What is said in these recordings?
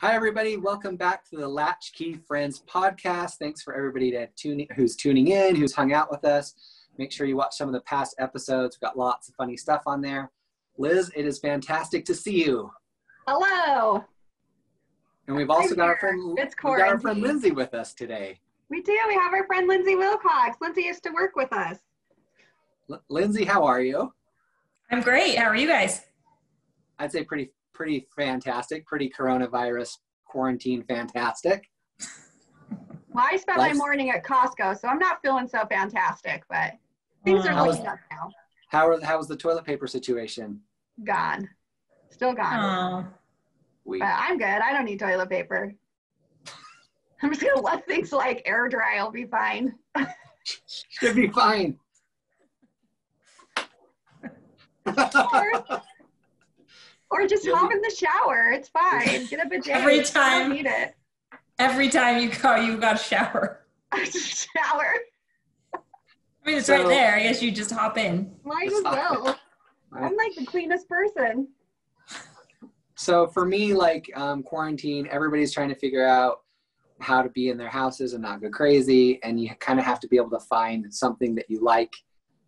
Hi, everybody. Welcome back to the Latchkey Friends podcast. Thanks for everybody to tune, who's tuning in, who's hung out with us. Make sure you watch some of the past episodes. We've got lots of funny stuff on there. Liz, it is fantastic to see you. Hello. And we've also I'm got our friend, It's we've got our friend. Lindsay with us today. We do. We have our friend Lindsay Wilcox. Lindsay used to work with us. L- Lindsay, how are you? I'm great. How are you guys? I'd say pretty, pretty fantastic. Pretty coronavirus quarantine fantastic. Well, I spent my morning at Costco, so I'm not feeling so fantastic, but things Aw. are How was- looking up now. How are, how was the toilet paper situation? Gone. Still gone. Oh, We, But I'm good. I don't need toilet paper. I'm just gonna let things like air dry. I'll be fine. should be fine. Or, or just Yeah, hop in the shower. It's fine. Get a bidet. Every time. don't need it. every time you go, you got a shower. shower. I mean, it's So- right there. I guess you just hop in. Might as well. I'm like the cleanest person. So for me, like um, quarantine, everybody's trying to figure out how to be in their houses and not go crazy, and you kind of have to be able to find something that you like.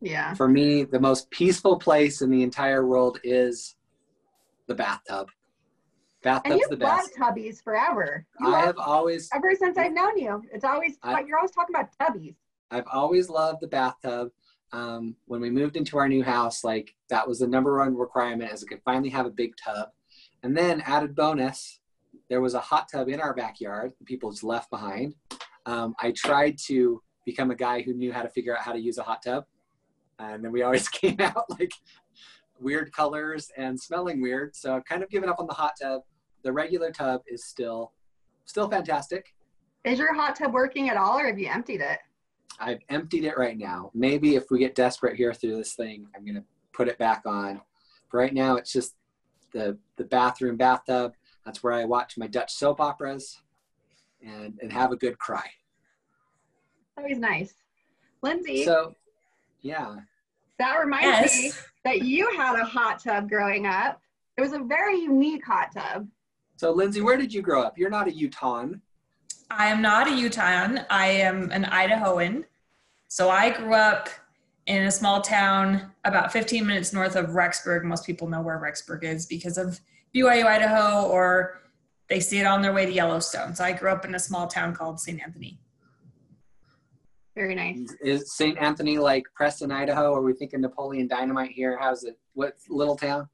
Yeah. For me, the most peaceful place in the entire world is the bathtub. And Bathtub's you've the loved best. tubbies forever. You I have always, ever since I've known you. It's always I- you're always talking about tubbies. I've always loved the bathtub. Um, when we moved into our new house, like that was the number one requirement, is we could finally have a big tub. And then added bonus, there was a hot tub in our backyard. that People just left behind. Um, I tried to become a guy who knew how to figure out how to use a hot tub, and then we always came out like weird colors and smelling weird. So I've kind of given up on the hot tub. The regular tub is still still fantastic. Is your hot tub working at all, or have you emptied it? I've emptied it right now. Maybe if we get desperate here through this thing, I'm gonna put it back on. For right now, it's just the the bathroom bathtub. That's where I watch my Dutch soap operas and and have a good cry. Always nice. Lindsay, So, yeah, that reminds me that you had a hot tub growing up. It was a very unique hot tub. so Lindsay, where did you grow up? You're not a Utahn. I am not a Utahan. I am an Idahoan. So I grew up in a small town about 15 minutes north of Rexburg. Most people know where Rexburg is because of BYU, Idaho, or they see it on their way to Yellowstone. So I grew up in a small town called St. Anthony. Very nice. Is St. Anthony like Preston, Idaho? Are we thinking Napoleon Dynamite here? How's it? What little town?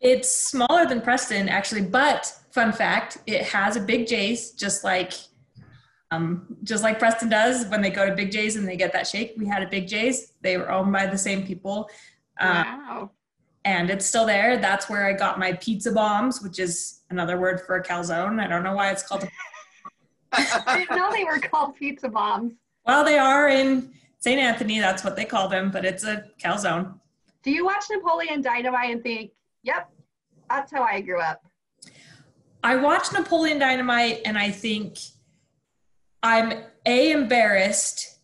It's smaller than Preston, actually, but fun fact, it has a Big J's, just like um, just like Preston does when they go to Big J's and they get that shake. We had a Big J's. They were owned by the same people, uh, wow. and it's still there. That's where I got my pizza bombs, which is another word for a calzone. I don't know why it's called. A, I didn't know they were called pizza bombs. Well, they are in St. Anthony. That's what they call them, but it's a calzone. Do you watch Napoleon Dynamite and think, "Yep, that's how I grew up"? I watch Napoleon Dynamite and I think I'm a embarrassed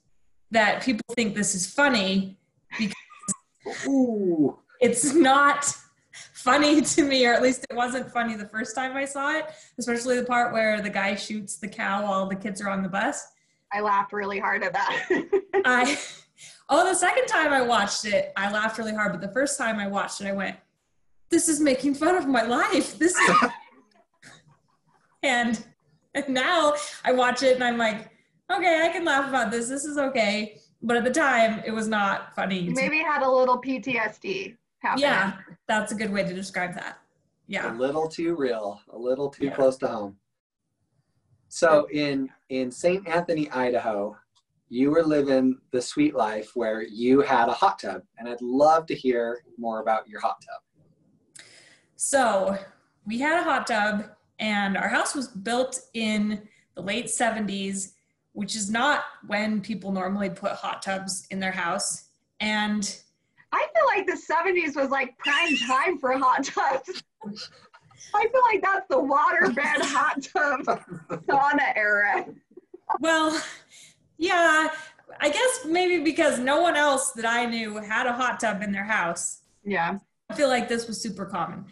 that people think this is funny. Ooh, It's not funny to me, or at least it wasn't funny the first time I saw it, especially the part where the guy shoots the cow while the kids are on the bus. I laughed really hard at that. I oh, the second time I watched it, I laughed really hard, but the first time I watched it, I went, "This is making fun of my life." This is and and now I watch it and I'm like, okay, I can laugh about this. This is okay. But at the time, it was not funny. to- Maybe had a little PTSD happen. yeah, that's a good way to describe that. Yeah. A little too real, a little too Yeah. close to home. So in in St. Anthony, Idaho, you were living the sweet life where you had a hot tub, and I'd love to hear more about your hot tub. So we had a hot tub, and our house was built in the late 70s, which is not when people normally put hot tubs in their house. And I feel like the 70s was like prime time for hot tubs. I feel like that's the waterbed hot tub sauna era. well, yeah, I guess maybe because no one else that I knew had a hot tub in their house. Yeah. I feel like this was super common.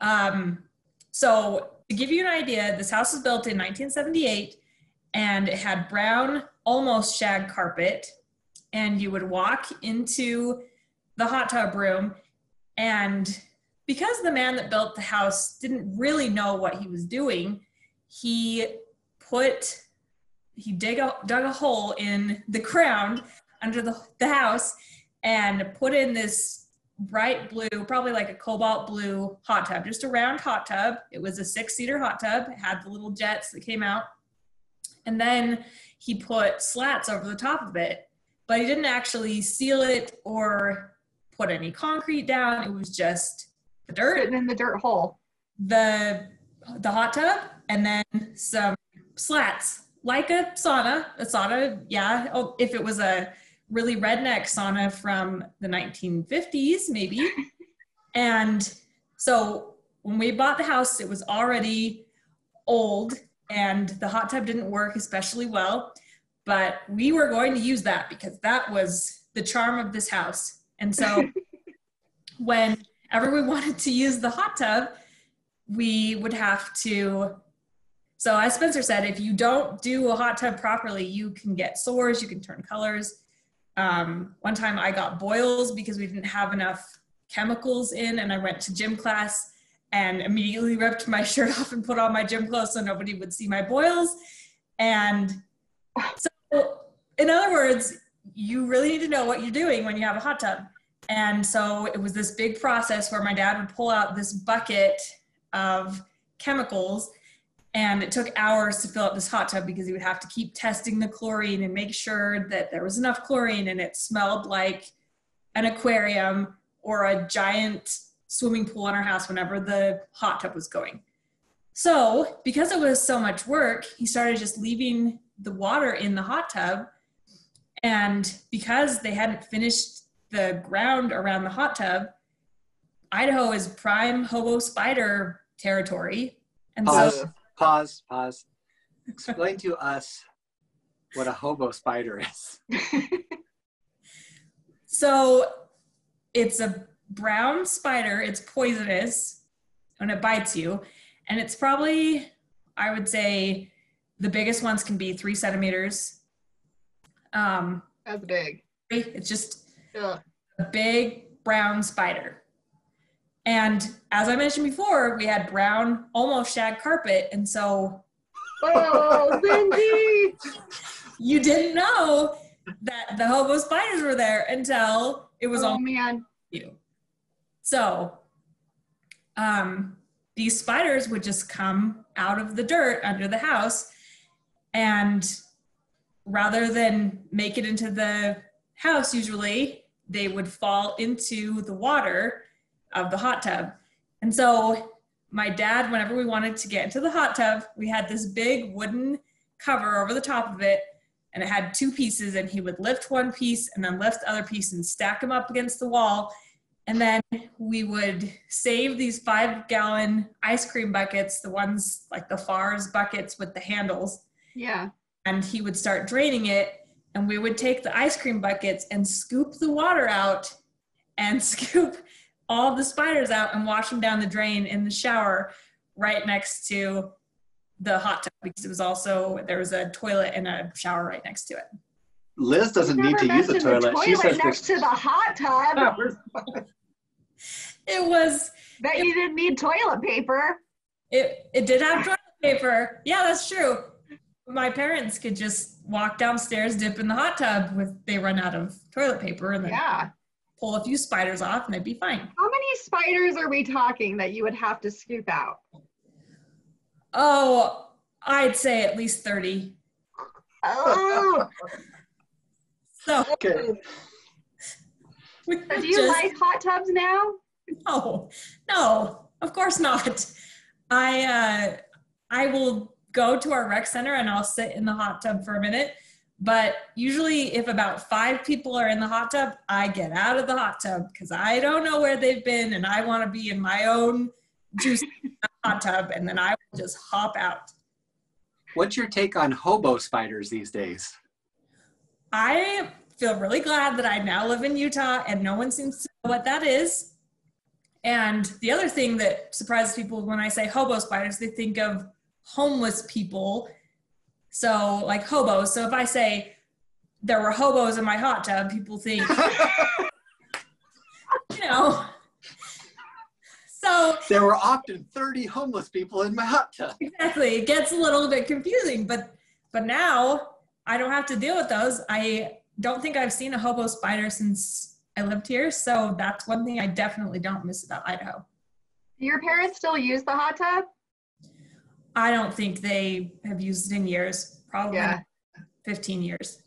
Um, so to give you an idea, this house was built in 1978 and it had brown, almost shag carpet. And you would walk into the hot tub room. And because the man that built the house didn't really know what he was doing, he put he dig a, dug a hole in the ground under the, the house and put in this bright blue, probably like a cobalt blue hot tub, just a round hot tub. It was a six seater hot tub. It had the little jets that came out. And then he put slats over the top of it, but he didn't actually seal it or put any concrete down. It was just dirt, Sitting in the dirt hole. the the hot tub, and then some slats, like a sauna. A sauna, yeah. Oh, if it was a really redneck sauna from the 1950s, maybe. and so when we bought the house, it was already old and the hot tub didn't work especially well. But we were going to use that because that was the charm of this house. And so whenever we wanted to use the hot tub, we would have to. So, as Spencer said, if you don't do a hot tub properly, you can get sores, you can turn colors. Um, one time I got boils because we didn't have enough chemicals in, and I went to gym class and immediately ripped my shirt off and put on my gym clothes so nobody would see my boils. And so, in other words, you really need to know what you're doing when you have a hot tub. And so it was this big process where my dad would pull out this bucket of chemicals and it took hours to fill up this hot tub because he would have to keep testing the chlorine and make sure that there was enough chlorine and it smelled like an aquarium or a giant swimming pool in our house whenever the hot tub was going. So, because it was so much work, he started just leaving the water in the hot tub. And because they hadn't finished the ground around the hot tub, Idaho is prime hobo spider territory. And Pause. so Pause. Pause. Explain to us what a hobo spider is. So it's a brown spider. It's poisonous when it bites you. And it's probably, I would say, the biggest ones can be three centimeters. Um, That's big. it's just A big brown spider. And as I mentioned before, we had brown, almost shag carpet. And so Oh, Lindsay! you didn't know that the hobo spiders were there until it was Oh all man. you. So, um, these spiders would just come out of the dirt under the house, and rather than make it into the house, usually they would fall into the water of the hot tub. And so, my dad, whenever we wanted to get into the hot tub, we had this big wooden cover over the top of it and it had two pieces and he would lift one piece and then lift the other piece and stack them up against the wall and then we would save these five gallon ice cream buckets the ones like the Farr's buckets with the handles Yeah. and he would start draining it and we would take the ice cream buckets and scoop the water out and scoop all the spiders out and wash them down the drain in the shower right next to the hot tub because it was also there was a toilet and a shower right next to it Liz doesn't need to use a mentioned the toilet. She says next to the hot tub. it was Bet you didn't need toilet paper. It it did have toilet paper. Yeah, that's true. My parents could just walk downstairs, dip in the hot tub with they run out of toilet paper and then Yeah. pull a few spiders off and they'd be fine. How many spiders are we talking that you would have to scoop out? Oh, I'd say at least 30. Oh, So okay. so do you just- like hot tubs now? No, no, of course not. I uh, I will go to our rec center and I'll sit in the hot tub for a minute. But usually, if about five people are in the hot tub, I get out of the hot tub because I don't know where they've been and I want to be in my own juicy hot tub, and then I will just hop out. What's your take on hobo spiders these days? I feel really glad that I now live in Utah and no one seems to know what that is. And the other thing that surprises people when I say hobo spiders, they think of homeless people. So, like hobos. So, if I say there were hobos in my hot tub, people think, you know. So, there were often 30 homeless people in my hot tub. exactly, it gets a little bit confusing, but but now I don't have to deal with those. I don't think I've seen a hobo spider since I lived here, so that's one thing I definitely don't miss about Idaho. Do your parents still use the hot tub? I don't think they have used it in years, probably Yeah. 15 years.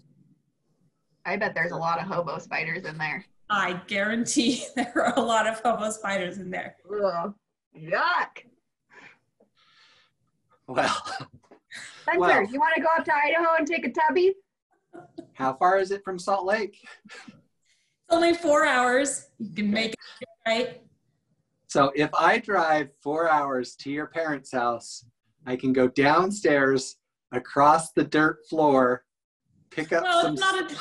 I bet there's a lot of hobo spiders in there. I guarantee there are a lot of hobo spiders in there. Ugh. Yuck. Well, Spencer, Wow. you want to go up to Idaho and take a tubby? how far is it from Salt Lake? It's only four hours. You can make it right. So if I drive four hours to your parents' house, I can go downstairs across the dirt floor, pick up Well, some. it's not a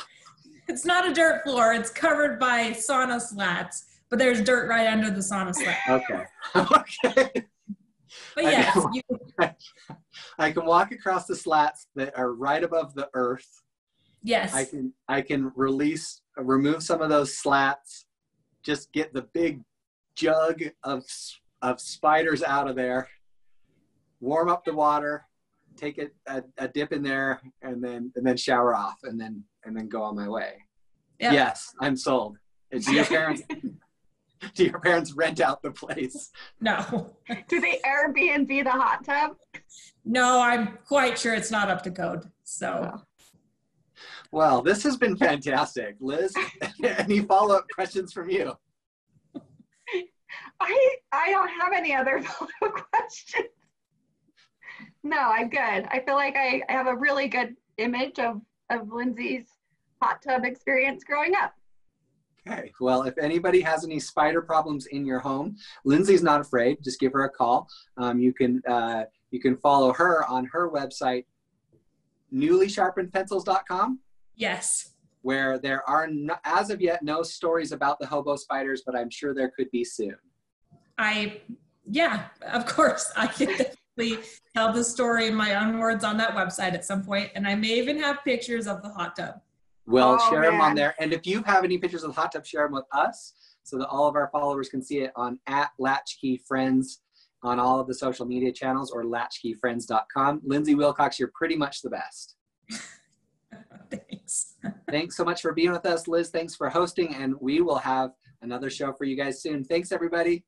it's not a dirt floor. It's covered by sauna slats, but there's dirt right under the sauna slat. Okay. okay. But I yes, know. you, I can walk across the slats that are right above the earth. yes, I can I can release remove some of those slats, just get the big jug of of spiders out of there, warm up the water, take a, a, a dip in there, and then and then shower off, and then and then go on my way. Yep. Yes, I'm sold. Do your parents do your parents rent out the place? no, Do they Airbnb the hot tub? no. I'm quite sure it's not up to code. So Well, this has been fantastic, Liz. Any follow up questions from you? I I don't have any other follow up questions. No, I'm good. I feel like I, I have a really good image of, of Lindsay's hot tub experience growing up. Okay. Well, if anybody has any spider problems in your home, Lindsay's not afraid. Just give her a call. Um, you can uh, you can follow her on her website, newlysharpenedpencils.com, yes, where there are no, as of yet no stories about the hobo spiders, but I'm sure there could be soon. I yeah, of course I can definitely tell the story in my own words on that website at some point, and I may even have pictures of the hot tub. We'll Oh, share them on there. And if you have any pictures of the hot tub, share them with us so that all of our followers can see it on at Latchkey Friends on all of the social media channels or latchkeyfriends.com. Lindsay Wilcox, you're pretty much the best. Thanks. Thanks so much for being with us, Liz. Thanks for hosting, and we will have another show for you guys soon. Thanks, everybody.